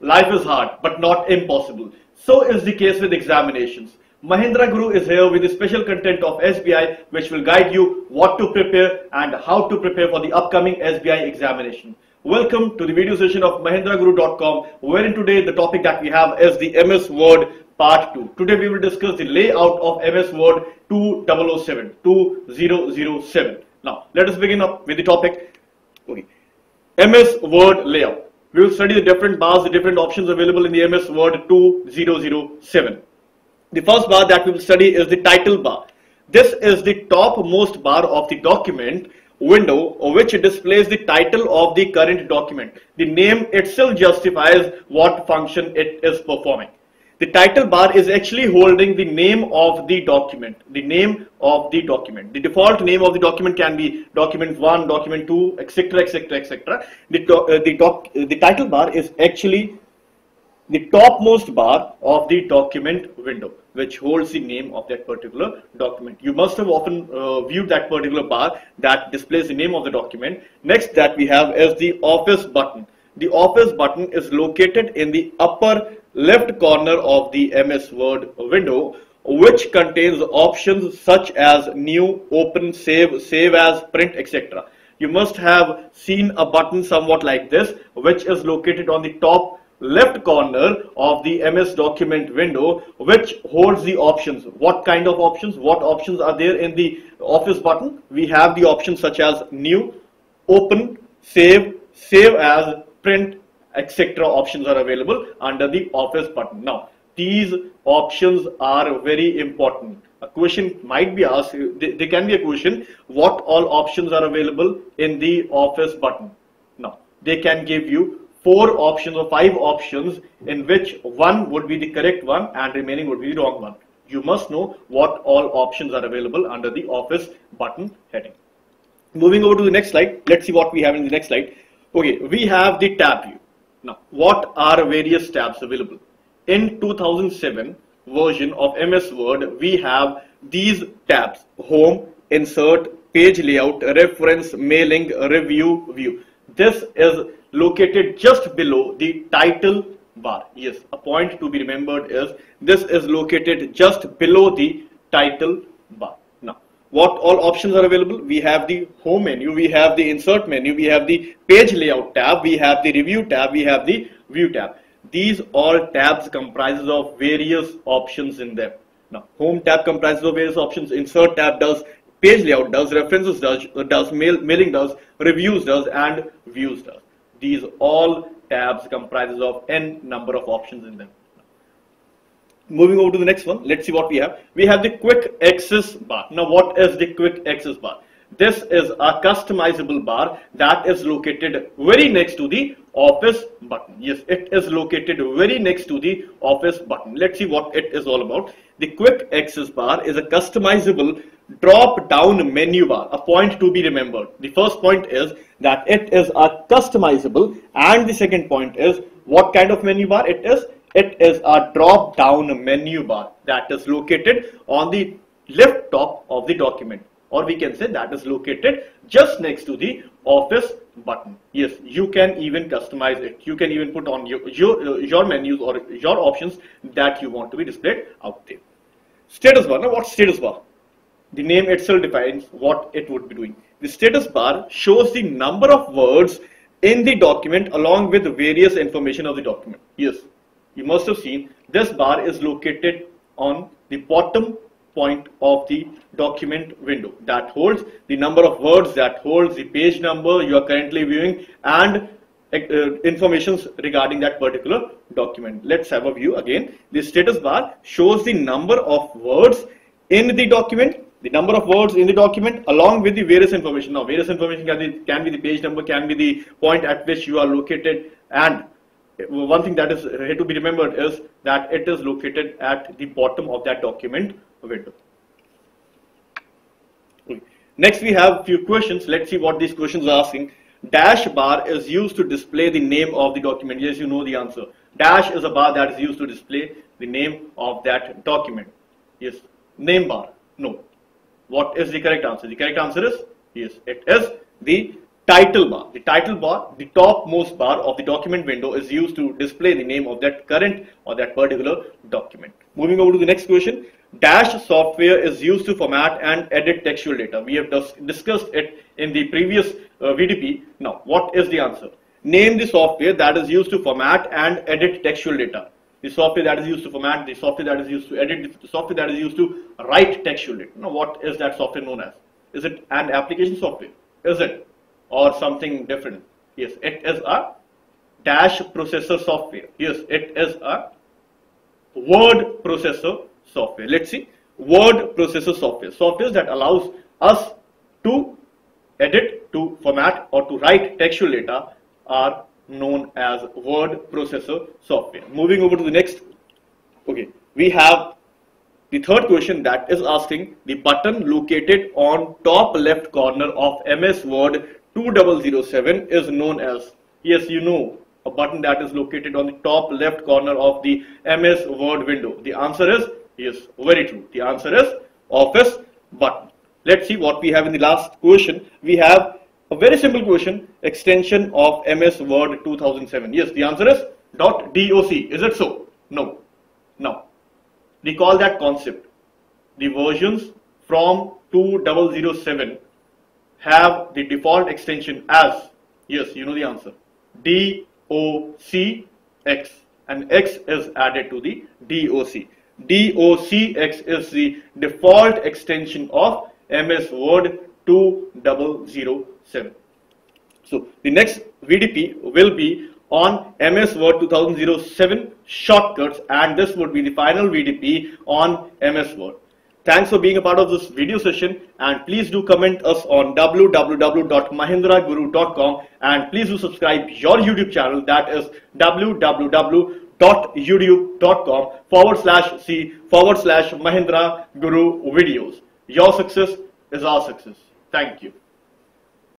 Life is hard, but not impossible. So is the case with examinations. Mahendra Guru is here with the special content of SBI which will guide you what to prepare and how to prepare for the upcoming SBI examination. Welcome to the video session of mahendraguru.com wherein today the topic that we have is the MS Word part 2. Today we will discuss the layout of MS Word 2007, 2007. Now let us begin up with the topic. Okay. MS Word layout. We will study the different bars, the different options available in the MS Word 2007. The first bar that we will study is the title bar. This is the topmost bar of the document window which displays the title of the current document. The name itself justifies what function it is performing. The title bar is actually holding the name of the document, the name of the document. The default name of the document can be document 1, document 2, etc, etc, etc. The, uh, the, doc, uh, the title bar is actually the topmost bar of the document window which holds the name of that particular document. You must have often uh, viewed that particular bar that displays the name of the document. Next that we have is the office button. The office button is located in the upper left corner of the MS Word window which contains options such as new, open, save, save as, print, etc. You must have seen a button somewhat like this which is located on the top left corner of the MS document window which holds the options. What kind of options? What options are there in the office button? We have the options such as new, open, save, save as, print, etc. options are available under the office button. Now these options are very important. A question might be asked, there can be a question, what all options are available in the office button? Now they can give you four options or five options in which one would be the correct one and remaining would be the wrong one. You must know what all options are available under the office button heading. Moving over to the next slide, let's see what we have in the next slide. Okay, we have the tab. Now, what are various tabs available? In 2007 version of MS Word, we have these tabs, home, insert, page layout, reference, mailing, review, view. This is located just below the title bar. Yes, a point to be remembered is this is located just below the title bar. What all options are available? We have the home menu, we have the insert menu, we have the page layout tab, we have the review tab, we have the view tab. These all tabs comprises of various options in them. Now, home tab comprises of various options, insert tab does, page layout does, references does, does mail, mailing does, reviews does, and views does. These all tabs comprises of n number of options in them. Moving over to the next one, let's see what we have. We have the quick access bar. Now what is the quick access bar? This is a customizable bar that is located very next to the office button. Yes, it is located very next to the office button. Let's see what it is all about. The quick access bar is a customizable drop down menu bar. A point to be remembered. The first point is that it is a customizable and the second point is what kind of menu bar it is. It is a drop down menu bar that is located on the left top of the document. Or we can say that is located just next to the office button. Yes you can even customize it. You can even put on your your, your menus or your options that you want to be displayed out there. Status bar. Now what status bar? The name itself defines what it would be doing. The status bar shows the number of words in the document along with various information of the document. Yes you must have seen this bar is located on the bottom point of the document window that holds the number of words, that holds the page number you are currently viewing and uh, informations regarding that particular document. Let's have a view again. The status bar shows the number of words in the document, the number of words in the document along with the various information. Now, various information can be, can be the page number, can be the point at which you are located and one thing that is to be remembered is that it is located at the bottom of that document window. Next we have a few questions. Let's see what these questions are asking. Dash bar is used to display the name of the document. Yes, you know the answer. Dash is a bar that is used to display the name of that document. Yes. Name bar. No. What is the correct answer? The correct answer is yes. It is the title bar. The title bar, the topmost bar of the document window is used to display the name of that current or that particular document. Moving over to the next question. Dash software is used to format and edit textual data. We have discussed it in the previous uh, VDP. Now, what is the answer? Name the software that is used to format and edit textual data. The software that is used to format, the software that is used to edit, the software that is used to write textual data. Now, what is that software known as? Is it an application software? Is it? Or something different? Yes, it is a dash processor software. Yes, it is a word processor software. Let's see. Word processor software. Software that allows us to edit, to format or to write textual data are known as word processor software. Moving over to the next. Okay, we have the third question that is asking the button located on top left corner of MS Word 2007 is known as. Yes, you know a button that is located on the top left corner of the MS Word window. The answer is Yes, very true. The answer is office button. Let's see what we have in the last question. We have a very simple question, extension of MS Word 2007. Yes, the answer is dot .doc. Is it so? No. Now, recall that concept. The versions from 2007 have the default extension as, yes, you know the answer, DOCX and X is added to the DOC. DOCX is the default extension of MS Word 2007. So the next VDP will be on MS Word 2007 shortcuts and this would be the final VDP on MS Word. Thanks for being a part of this video session and please do comment us on www.mahendraguru.com and please do subscribe your YouTube channel that is www.youtube.com forward slash C forward slash Mahendra Guru videos. Your success is our success. Thank you.